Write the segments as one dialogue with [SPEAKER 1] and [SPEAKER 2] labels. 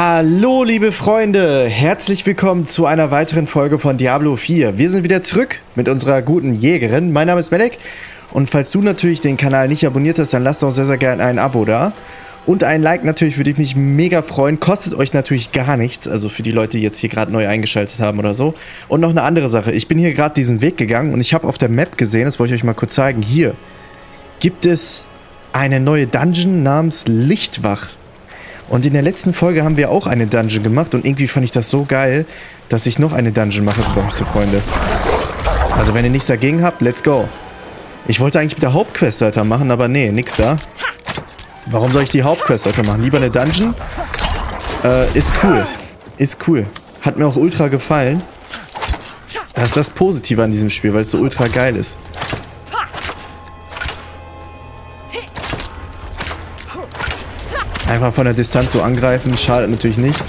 [SPEAKER 1] Hallo liebe Freunde, herzlich willkommen zu einer weiteren Folge von Diablo 4. Wir sind wieder zurück mit unserer guten Jägerin. Mein Name ist Melek und falls du natürlich den Kanal nicht abonniert hast, dann lass doch sehr, sehr gerne ein Abo da. Und ein Like natürlich würde ich mich mega freuen. Kostet euch natürlich gar nichts, also für die Leute, die jetzt hier gerade neu eingeschaltet haben oder so. Und noch eine andere Sache, ich bin hier gerade diesen Weg gegangen und ich habe auf der Map gesehen, das wollte ich euch mal kurz zeigen, hier gibt es eine neue Dungeon namens Lichtwach. Und in der letzten Folge haben wir auch eine Dungeon gemacht und irgendwie fand ich das so geil, dass ich noch eine Dungeon machen möchte, Freunde. Also wenn ihr nichts dagegen habt, let's go. Ich wollte eigentlich mit der Hauptquest weitermachen, aber nee, nix da. Warum soll ich die Hauptquest weitermachen? Lieber eine Dungeon? Äh, ist cool. Ist cool. Hat mir auch ultra gefallen. Das ist das Positive an diesem Spiel, weil es so ultra geil ist. Einfach von der Distanz so angreifen, schadet natürlich nicht.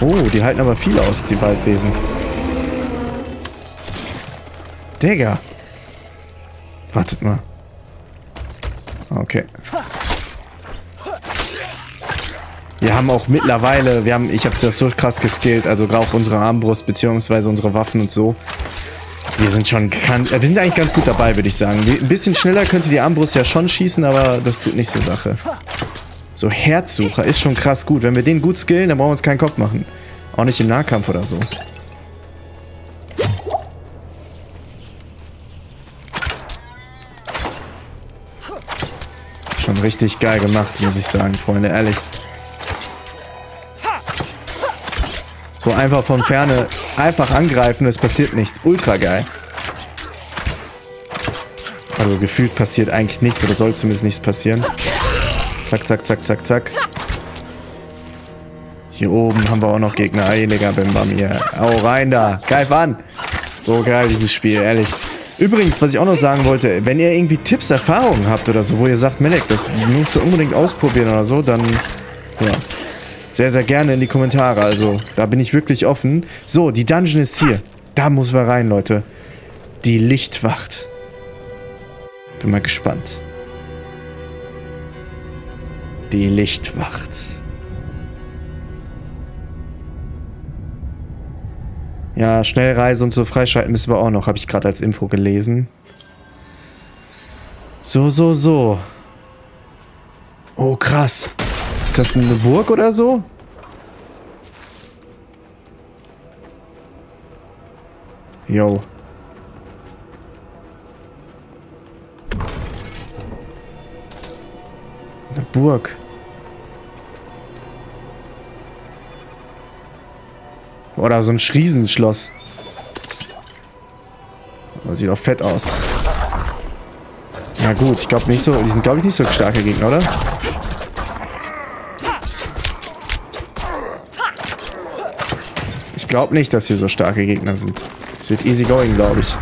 [SPEAKER 1] Oh, die halten aber viel aus, die Waldwesen. Digga. Wartet mal. Okay. Wir haben auch mittlerweile, wir haben, ich habe das so krass geskillt, also auch unsere Armbrust beziehungsweise unsere Waffen und so. Wir sind schon kann, äh, wir sind eigentlich ganz gut dabei, würde ich sagen. Ein bisschen schneller könnte die Armbrust ja schon schießen, aber das tut nicht so Sache. So, Herzsucher ist schon krass gut. Wenn wir den gut skillen, dann brauchen wir uns keinen Kopf machen. Auch nicht im Nahkampf oder so. Schon richtig geil gemacht, muss ich sagen, Freunde, ehrlich. So einfach von Ferne einfach angreifen, es passiert nichts. Ultra geil. Also gefühlt passiert eigentlich nichts oder soll zumindest nichts passieren. Zack, zack, zack, zack, zack. Hier oben haben wir auch noch Gegner. Eiliger Bim Bam hier. Au, rein da. Greif an. So geil, dieses Spiel, ehrlich. Übrigens, was ich auch noch sagen wollte, wenn ihr irgendwie Tipps, Erfahrungen habt oder so, wo ihr sagt, Melek, das musst du unbedingt ausprobieren oder so, dann, ja, sehr, sehr gerne in die Kommentare. Also, da bin ich wirklich offen. So, die Dungeon ist hier. Da muss wir rein, Leute. Die Lichtwacht. Bin mal gespannt. Die Lichtwacht. Ja, Schnellreise und so freischalten müssen wir auch noch, habe ich gerade als Info gelesen. So, so, so. Oh, krass. Ist das eine Burg oder so? Yo. Eine Burg. Oder so ein Riesenschloss. Oh, sieht auch fett aus. Na gut, ich glaube nicht so. Die sind, glaube ich, nicht so starke Gegner, oder? Glaube nicht, dass hier so starke Gegner sind. Es wird easy going, glaube ich.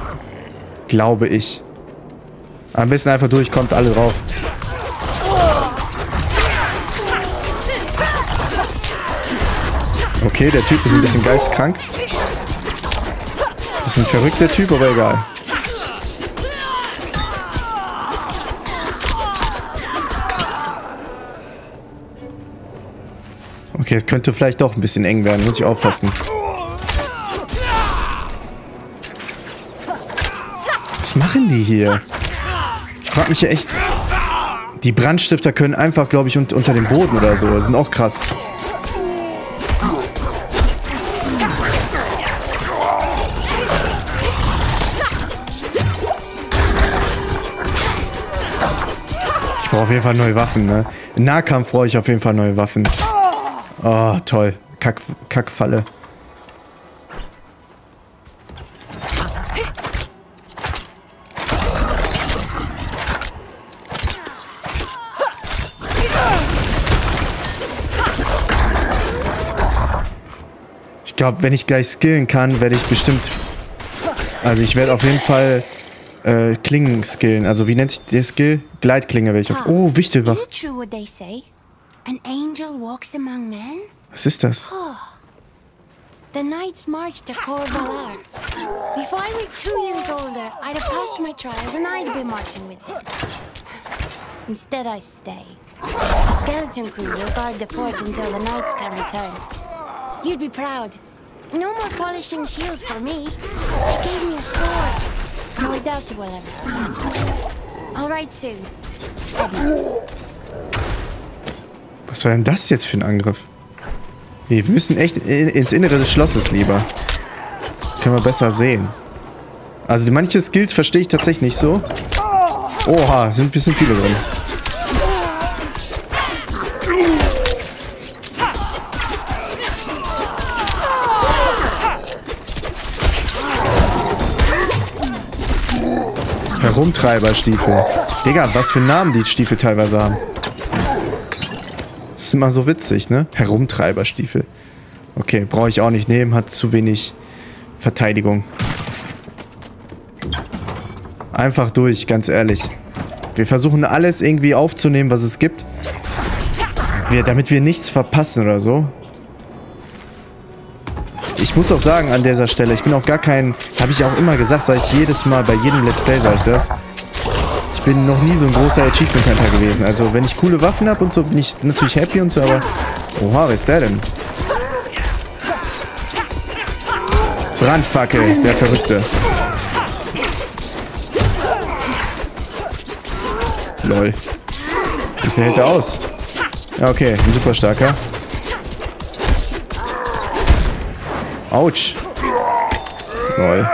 [SPEAKER 1] Glaube ich. Am besten einfach durch, kommt alle drauf. Okay, der Typ ist ein bisschen geistkrank. Bisschen verrückt, der Typ, aber egal. Okay, könnte vielleicht doch ein bisschen eng werden. Muss ich aufpassen. Machen die hier? Ich frag mich ja echt... Die Brandstifter können einfach, glaube ich, unter dem Boden oder so. Das sind auch krass. Ich brauche auf jeden Fall neue Waffen, ne? Im Nahkampf brauche ich auf jeden Fall neue Waffen. Oh, toll. Kack, Kackfalle. Glaube, wenn ich gleich skillen kann, werde ich bestimmt... Also ich werde auf jeden Fall äh, Klingen skillen. Also wie nennt sich der Skill? Gleitklinge werde ich auf... Oh, Wichtelbach. Was ist das?
[SPEAKER 2] The knights marched to Corvalar. Before I were two years older, I'd have passed my trials and I'd be marching with them. Instead, I stay. A skeleton crew will guard the fort until the knights can return. You'd be proud. No more polishing shields for me. They gave me a sword. No, I doubt you will ever stand. All right. Eddie.
[SPEAKER 1] Was war denn das jetzt für ein Angriff? Nee, wir müssen echt in, ins Innere des Schlosses lieber. Können wir besser sehen. Also manche Skills verstehe ich tatsächlich nicht so. Oha, sind ein bisschen viele drin. Herumtreiberstiefel. Digga, was für Namen die Stiefel teilweise haben. Das ist immer so witzig, ne? Herumtreiberstiefel. Okay, brauche ich auch nicht nehmen, hat zu wenig Verteidigung. Einfach durch, ganz ehrlich. Wir versuchen alles irgendwie aufzunehmen, was es gibt. Wir, damit wir nichts verpassen oder so. Ich muss auch sagen an dieser Stelle, ich bin auch gar kein, habe ich auch immer gesagt, sage ich jedes Mal, bei jedem Let's Play sage ich das. Ich bin noch nie so ein großer Achievement Hunter gewesen. Also wenn ich coole Waffen habe und so, bin ich natürlich happy und so, aber... Oha, wer ist der denn? Brandfackel, der Verrückte. Lol. Wie viel hält er aus? Ja, okay, ein super starker. Autsch. Lol.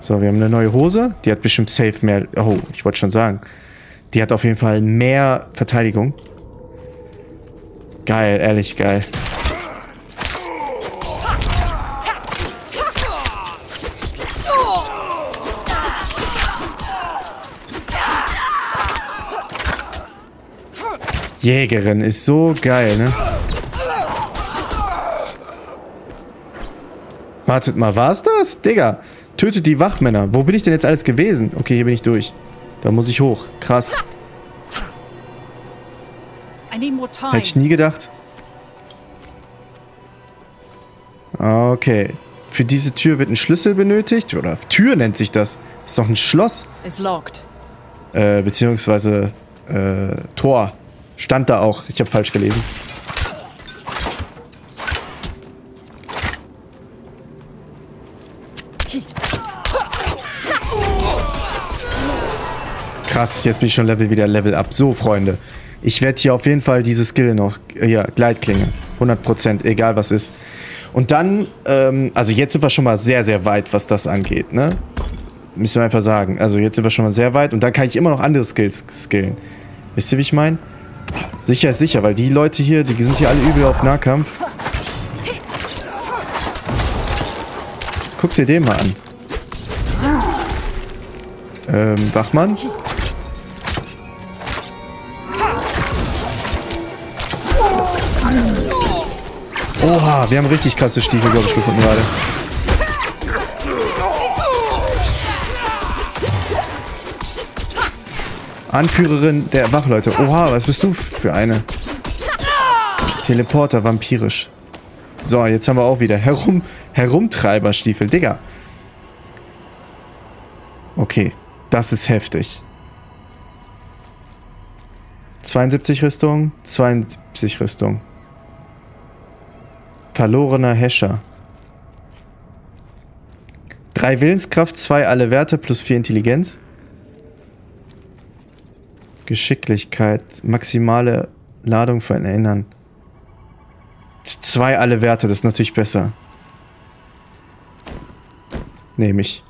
[SPEAKER 1] So, wir haben eine neue Hose. Die hat bestimmt safe mehr... Oh, ich wollte schon sagen. Die hat auf jeden Fall mehr Verteidigung. Geil, ehrlich geil. Jägerin ist so geil, ne? Wartet mal, war's das? Digga, tötet die Wachmänner. Wo bin ich denn jetzt alles gewesen? Okay, hier bin ich durch. Da muss ich hoch. Krass. Hätte ich nie gedacht. Okay. Für diese Tür wird ein Schlüssel benötigt. Oder Tür nennt sich das. Ist doch ein Schloss. Äh, beziehungsweise äh, Tor. Stand da auch. Ich habe falsch gelesen. Krass, jetzt bin ich schon Level wieder Level up. So, Freunde. Ich werde hier auf jeden Fall diese Skill noch... Hier, Gleitklinge. 100%, egal was ist. Und dann, ähm, also jetzt sind wir schon mal sehr, sehr weit, was das angeht, ne? Müssen wir einfach sagen. Also jetzt sind wir schon mal sehr weit und dann kann ich immer noch andere Skills skillen. Wisst ihr, wie ich meine? Sicher ist sicher, weil die Leute hier, die sind hier alle übel auf Nahkampf. Guck dir den mal an. Ähm, Wachmann? Oha, wir haben richtig krasse Stiefel, glaube ich, gefunden gerade. Anführerin der Wachleute. Oha, was bist du für eine? Teleporter, vampirisch. So, jetzt haben wir auch wieder Herum, Herumtreiberstiefel. Digga. Okay, das ist heftig. 72 Rüstung, 72 Rüstung. Verlorener Hescher. 3 Willenskraft, 2 alle Werte plus 4 Intelligenz. Geschicklichkeit, maximale Ladung verändern. Zwei alle Werte, das ist natürlich besser. Nehme ich.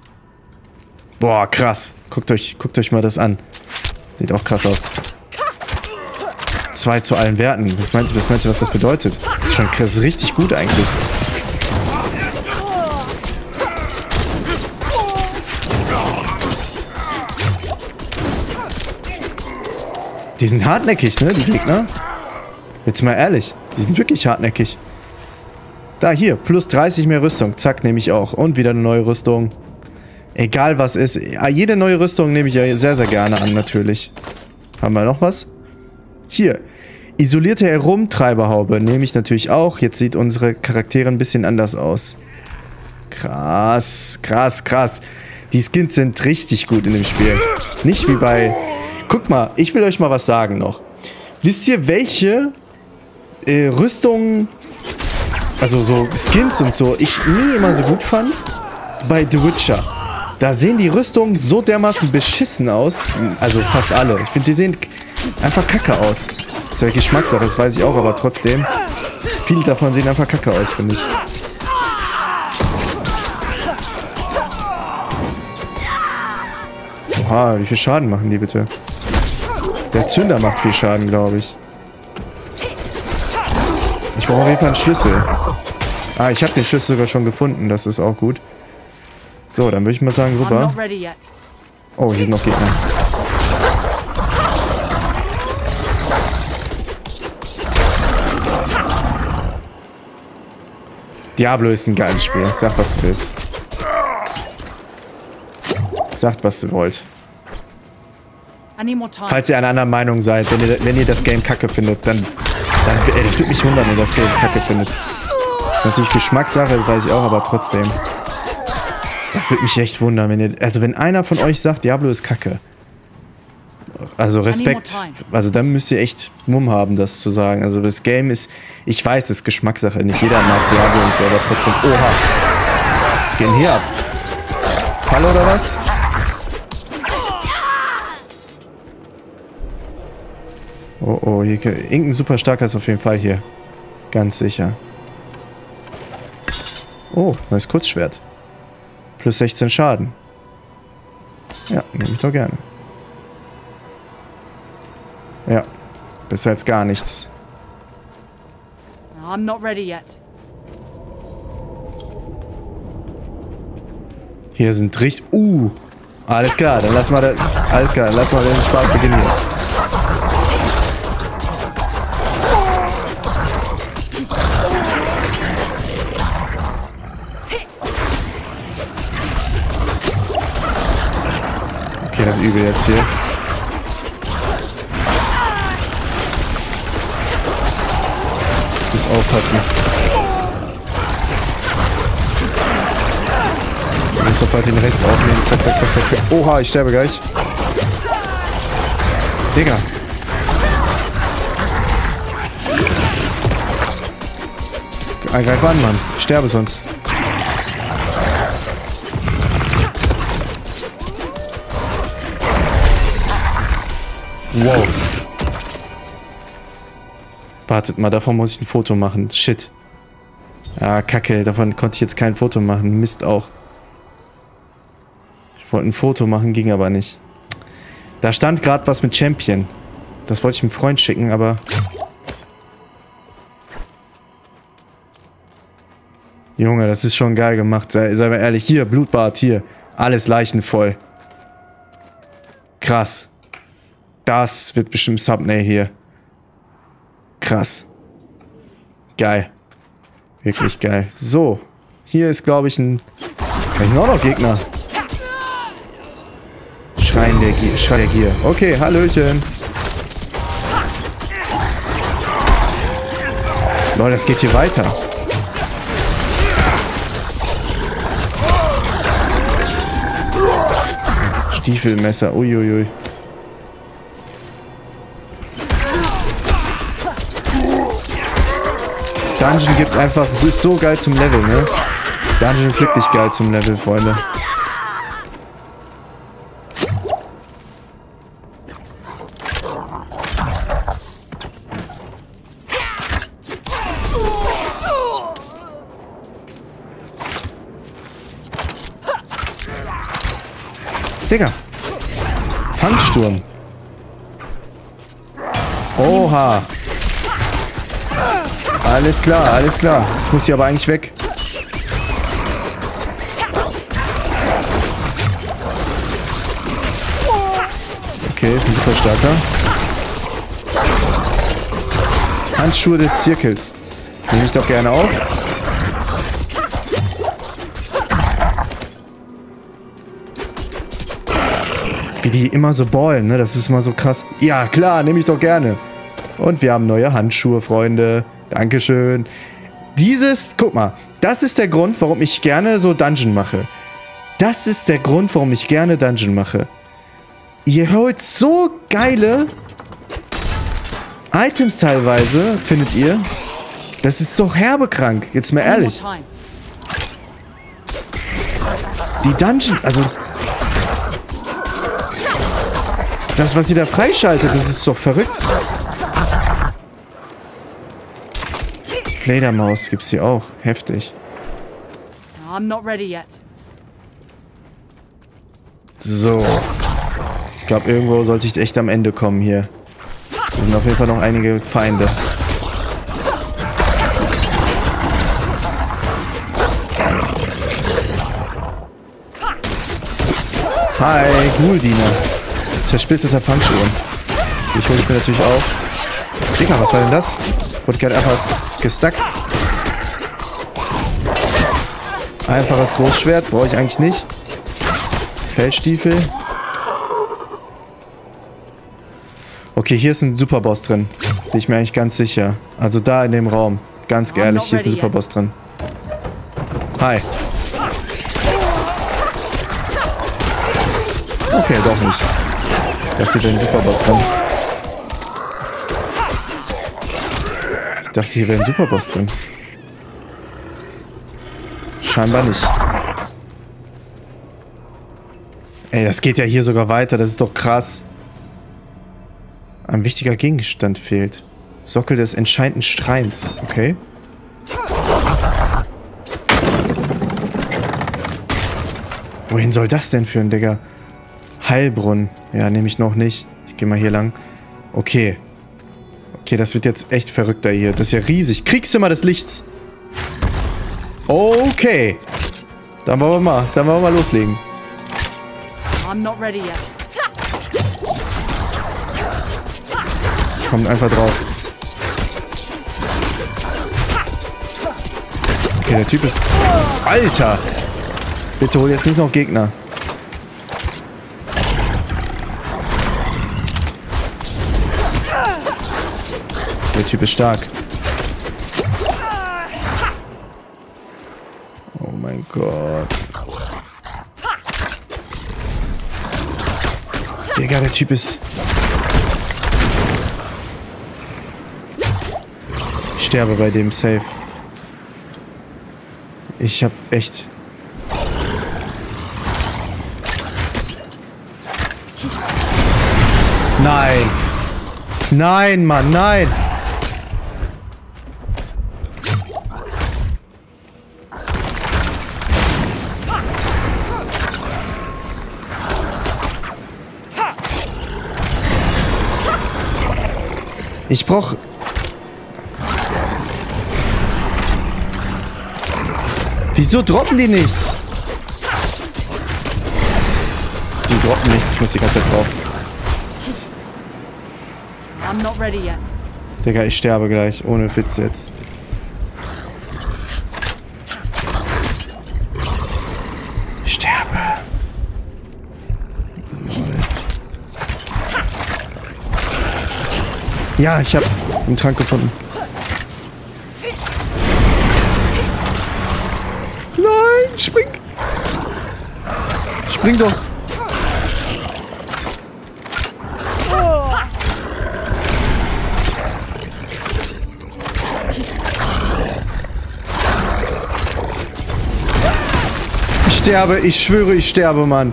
[SPEAKER 1] Boah, krass. Guckt euch, guckt euch mal das an. Sieht auch krass aus. Zwei zu allen Werten. Was meinst, was meinst du, was das bedeutet? Das ist schon krass, richtig gut eigentlich. Die sind hartnäckig, ne, die Gegner. Jetzt mal ehrlich, die sind wirklich hartnäckig. Da, hier, plus 30 mehr Rüstung. Zack, nehme ich auch. Und wieder eine neue Rüstung. Egal was ist. Jede neue Rüstung nehme ich ja sehr, sehr gerne an, natürlich. Haben wir noch was? Hier. Isolierte Herumtreiberhaube nehme ich natürlich auch. Jetzt sieht unsere Charaktere ein bisschen anders aus. Krass, krass, krass. Die Skins sind richtig gut in dem Spiel. Nicht wie bei... Guck mal, ich will euch mal was sagen noch. Wisst ihr, welche äh, Rüstungen, also so Skins und so, ich nie immer so gut fand? Bei The Witcher. Da sehen die Rüstungen so dermaßen beschissen aus. Also fast alle. Ich finde, die sehen einfach kacke aus. Das ist ja Geschmackssache, das weiß ich auch, aber trotzdem. Viele davon sehen einfach kacke aus, finde ich. Oha, wie viel Schaden machen die bitte? Der Zünder macht viel Schaden, glaube ich. Ich brauche auf jeden Fall einen Schlüssel. Ah, ich habe den Schlüssel sogar schon gefunden. Das ist auch gut. So, dann würde ich mal sagen rüber. Oh, hier sind noch Gegner. Diablo ist ein geiles Spiel. Sag, was du willst. Sagt, was du wollt. Falls ihr einer anderen Meinung seid, wenn ihr, wenn ihr das Game kacke findet, dann, dann ey, das würde mich wundern, wenn ihr das Game kacke findet. Natürlich Geschmackssache, weiß ich auch, aber trotzdem. Das würde mich echt wundern, wenn ihr, also wenn einer von euch sagt, Diablo ist kacke. Also Respekt. Also dann müsst ihr echt Mumm haben, das zu sagen. Also das Game ist, ich weiß, es ist Geschmackssache. Nicht jeder mag Diablo und so, aber trotzdem, oha. Denn hier ab? Fall oder was? Oh, oh, hier, irgendein super starker ist auf jeden Fall hier. Ganz sicher. Oh, neues Kurzschwert. Plus 16 Schaden. Ja, nehme ich doch gerne. Ja, besser als gar nichts. I'm not ready yet. Hier sind richtig... Uh, alles klar, dann lass mal, alles klar, dann lass mal den Spaß beginnen hier. Das übel jetzt hier. Muss aufpassen. Ich muss sofort den Rest aufnehmen. Zack, zack, zack, zack, zack. Oha, ich sterbe gleich. Digga. Greif an, Mann. Ich sterbe sonst. Wow. Wartet mal, davon muss ich ein Foto machen. Shit. Ah, kacke, davon konnte ich jetzt kein Foto machen. Mist auch. Ich wollte ein Foto machen, ging aber nicht. Da stand gerade was mit Champion. Das wollte ich einem Freund schicken, aber... Junge, das ist schon geil gemacht. Sei, sei mal ehrlich. Hier, Blutbad, hier. Alles leichenvoll. Krass. Das wird bestimmt Thumbnail hier. Krass. Geil. Wirklich geil. So. Hier ist, glaube ich, ein... Vielleicht auch noch Gegner. Schreien der Gier. Schrei der Gier. Okay, Hallöchen. Leute, das geht hier weiter. Stiefelmesser. Uiuiui. Dungeon gibt einfach, ist so geil zum Level, ne? Dungeon ist wirklich geil zum Level, Freunde. Digga. Fangsturm. Oha. Alles klar, alles klar. Ich muss hier aber eigentlich weg. Okay, ist ein super starker. Handschuhe des Zirkels. Nehme ich doch gerne auf. Wie die immer so ballen, ne? Das ist immer so krass. Ja, klar, nehme ich doch gerne. Und wir haben neue Handschuhe, Freunde. Dankeschön. Dieses, guck mal, Das ist der Grund, warum ich gerne so Dungeon mache. Das ist der Grund, warum ich gerne Dungeon mache. Ihr holt so geile Items teilweise, findet ihr. Das ist doch herbekrank. Jetzt mal ehrlich. Die Dungeon, also... Das, was sie da freischaltet, das ist doch verrückt. Fledermaus gibt's hier auch. Heftig.
[SPEAKER 3] I'm not ready yet.
[SPEAKER 1] So. Ich glaube, irgendwo sollte ich echt am Ende kommen hier. Da sind auf jeden Fall noch einige Feinde. Hi, Ghoul-Diener. Zersplitterter Fangschuhen. Ich hole ich mir natürlich auch. Digga, was war denn das? Wurde gerade einfach gestuckt. Einfaches Großschwert, brauche ich eigentlich nicht. Feldstiefel. Okay, hier ist ein Superboss drin. Bin ich mir eigentlich ganz sicher. Also da in dem Raum. Ganz ehrlich, hier ist ein Superboss drin. Hi. Okay, doch nicht. Ich dachte, hier wäre ein Superboss drin. Ich dachte, hier wäre ein Superboss drin. Scheinbar nicht. Ey, das geht ja hier sogar weiter. Das ist doch krass. Ein wichtiger Gegenstand fehlt. Sockel des entscheidenden Streins. Okay. Wohin soll das denn führen, Digga? Heilbrunnen. Ja, nehme ich noch nicht. Ich gehe mal hier lang. Okay. Okay, das wird jetzt echt verrückter hier. Das ist ja riesig. Kriegszimmer des Lichts. Okay. Dann wollen wir mal, dann wollen wir mal loslegen. Kommt einfach drauf. Okay, der Typ ist... Alter! Bitte hol jetzt nicht noch Gegner. Der Typ ist stark. Oh mein Gott. Digga, der Typ ist... Ich sterbe bei dem Safe. Ich hab echt... Nein! Nein, Mann, nein! Ich brauch... Wieso droppen die nichts? Die droppen nichts. Ich muss die ganze Zeit drauf.
[SPEAKER 3] I'm not ready yet.
[SPEAKER 1] Digga, ich sterbe gleich. Ohne Witz jetzt. Ja, ich habe einen Trank gefunden. Nein, spring! Spring doch! Ich sterbe, ich schwöre, ich sterbe, Mann.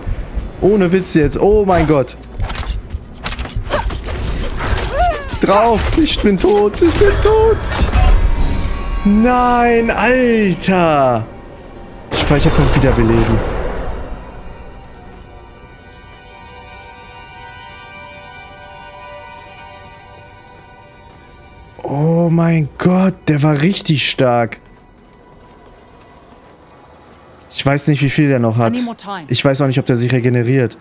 [SPEAKER 1] Ohne Witz jetzt. Oh mein Gott. Drauf, ich bin tot, ich bin tot. Nein, Alter. Speicherpunkt wiederbeleben. Oh mein Gott, der war richtig stark. Ich weiß nicht, wie viel der noch hat. Ich weiß auch nicht, ob der sich regeneriert.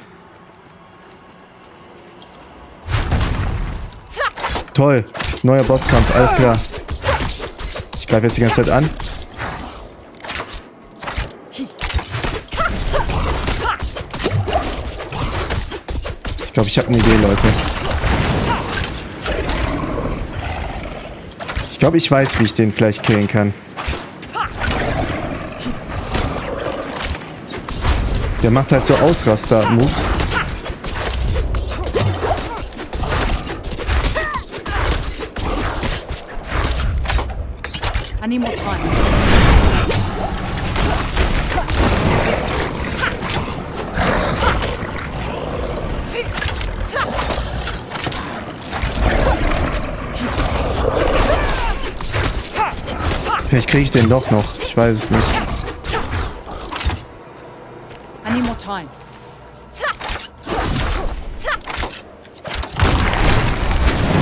[SPEAKER 1] Toll. Neuer Bosskampf, alles klar. Ich greife jetzt die ganze Zeit an. Ich glaube, ich habe eine Idee, Leute. Ich glaube, ich weiß, wie ich den vielleicht killen kann. Der macht halt so Ausraster-Moves. Vielleicht kriege ich den doch noch. Ich weiß es nicht.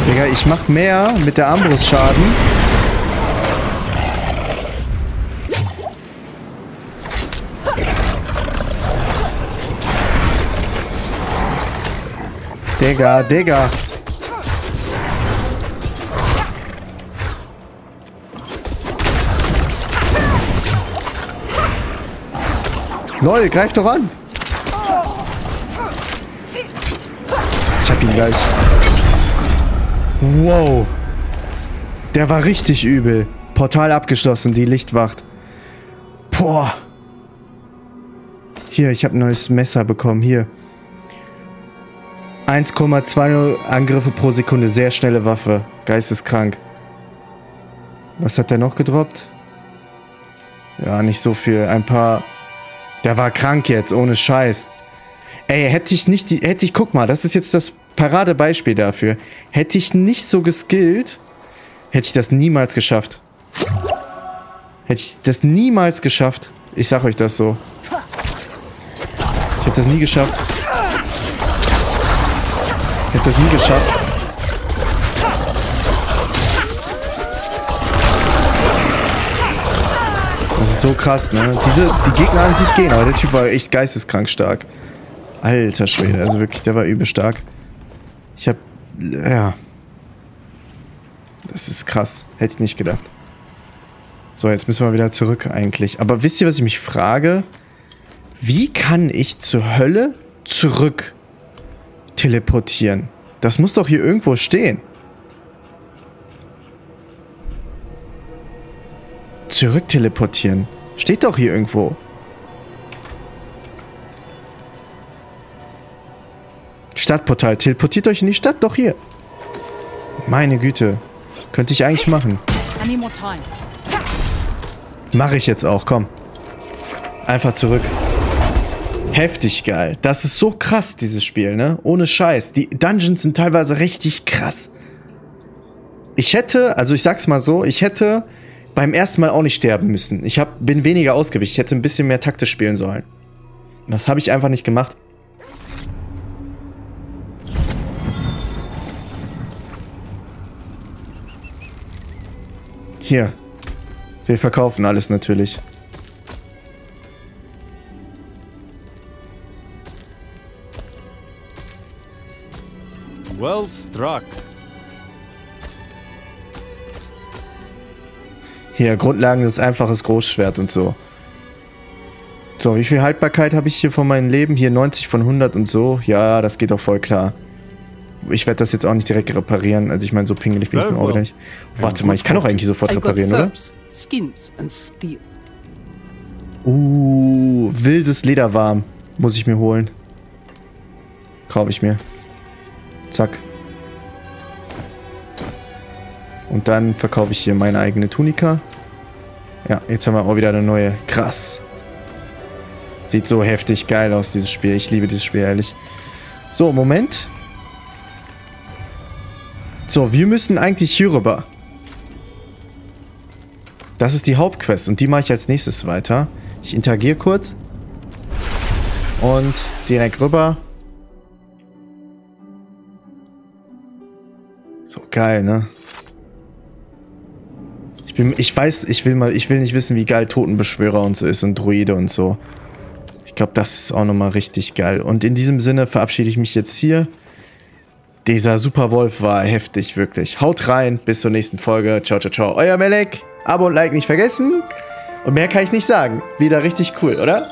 [SPEAKER 1] Digga, ich mach mehr mit der Armbrust Schaden. Digga, Digga. Lol, greif doch an. Ich hab ihn gleich. Wow. Der war richtig übel. Portal abgeschlossen, die Lichtwacht. Boah. Hier, ich habe ein neues Messer bekommen. Hier. 1,20 Angriffe pro Sekunde. Sehr schnelle Waffe. Geisteskrank. Was hat der noch gedroppt? Ja, nicht so viel. Ein paar... Der war krank jetzt, ohne Scheiß. Ey, hätte ich nicht die... Hätte ich... Guck mal, das ist jetzt das Paradebeispiel dafür. Hätte ich nicht so geskillt, hätte ich das niemals geschafft. Hätte ich das niemals geschafft. Ich sag euch das so. Ich hätte das nie geschafft. Ich hätte das nie geschafft. Ist so krass, ne? Diese, die Gegner an sich gehen, aber der Typ war echt geisteskrank stark. Alter Schwede, also wirklich, der war übel stark. Ich hab, ja. Das ist krass. Hätte ich nicht gedacht. So, jetzt müssen wir wieder zurück eigentlich. Aber wisst ihr, was ich mich frage? Wie kann ich zur Hölle zurück teleportieren? Das muss doch hier irgendwo stehen. Zurück teleportieren. Steht doch hier irgendwo. Stadtportal. Teleportiert euch in die Stadt. Doch hier. Meine Güte. Könnte ich eigentlich machen. Mache ich jetzt auch, komm. Einfach zurück. Heftig geil. Das ist so krass, dieses Spiel, ne? Ohne Scheiß. Die Dungeons sind teilweise richtig krass. Ich hätte, also ich sag's mal so, ich hätte beim ersten Mal auch nicht sterben müssen. Ich hab, bin weniger ausgewichen. Ich hätte ein bisschen mehr taktisch spielen sollen. Das habe ich einfach nicht gemacht. Hier. Wir verkaufen alles natürlich.
[SPEAKER 4] Well struck.
[SPEAKER 1] Hier, Grundlagen des einfaches Großschwert und so. So, wie viel Haltbarkeit habe ich hier von meinem Leben? Hier 90 von 100 und so. Ja, das geht doch voll klar. Ich werde das jetzt auch nicht direkt reparieren. Also ich meine, so pingelig bin ich mir auch wieder nicht. Warte mal, ich kann doch eigentlich sofort reparieren, oder?
[SPEAKER 5] skins, and steel.
[SPEAKER 1] Uh, wildes Lederwarm. Muss ich mir holen. Kaufe ich mir. Zack. Und dann verkaufe ich hier meine eigene Tunika. Ja, jetzt haben wir auch wieder eine neue. Krass. Sieht so heftig geil aus, dieses Spiel. Ich liebe dieses Spiel, ehrlich. So, Moment. So, wir müssen eigentlich hier rüber. Das ist die Hauptquest und die mache ich als nächstes weiter. Ich interagiere kurz. Und direkt rüber. So geil, ne? Ich bin, ich weiß, ich will mal, ich will nicht wissen, wie geil Totenbeschwörer und so ist und Druide und so. Ich glaube, das ist auch nochmal richtig geil. Und in diesem Sinne verabschiede ich mich jetzt hier. Dieser Superwolf war heftig, wirklich. Haut rein, bis zur nächsten Folge. Ciao, ciao, ciao. Euer Melek. Abo und Like nicht vergessen. Und mehr kann ich nicht sagen. Wieder richtig cool, oder?